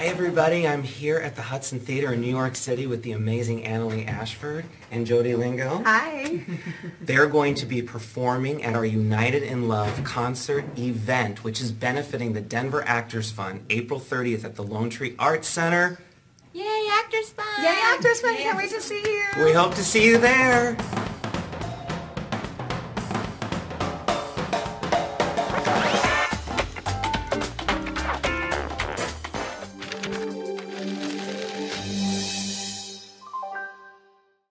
Hi, everybody. I'm here at the Hudson Theater in New York City with the amazing Annaleigh Ashford and Jodie Langel. Hi. They're going to be performing at our United in Love concert event, which is benefiting the Denver Actors Fund, April 30th at the Lone Tree Arts Center. Yay, Actors Fund! Yay, Actors Fund. Can't wait to see you. We hope to see you there.